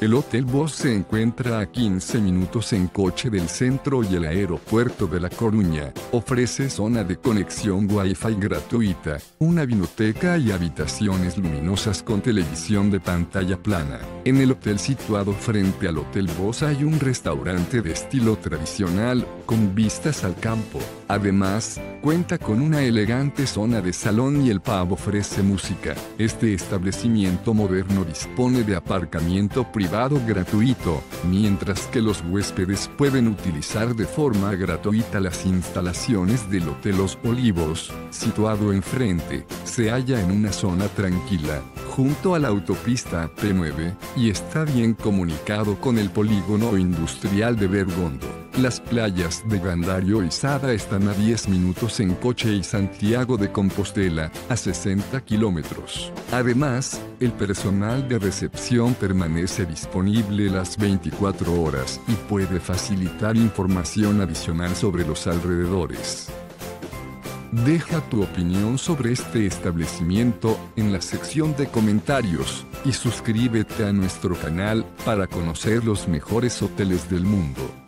El Hotel Boss se encuentra a 15 minutos en coche del centro y el aeropuerto de La Coruña. Ofrece zona de conexión Wi-Fi gratuita, una biblioteca y habitaciones luminosas con televisión de pantalla plana. En el hotel situado frente al Hotel Boss hay un restaurante de estilo tradicional, con vistas al campo. Además, cuenta con una elegante zona de salón y el pub ofrece música. Este establecimiento moderno dispone de aparcamiento privado gratuito, mientras que los huéspedes pueden utilizar de forma gratuita las instalaciones del Hotel Los Olivos, situado enfrente. Se halla en una zona tranquila, junto a la autopista P9, y está bien comunicado con el polígono industrial de Bergondo. Las playas de Gandario y Sada están a 10 minutos en coche y Santiago de Compostela, a 60 kilómetros. Además, el personal de recepción permanece disponible las 24 horas y puede facilitar información adicional sobre los alrededores. Deja tu opinión sobre este establecimiento en la sección de comentarios y suscríbete a nuestro canal para conocer los mejores hoteles del mundo.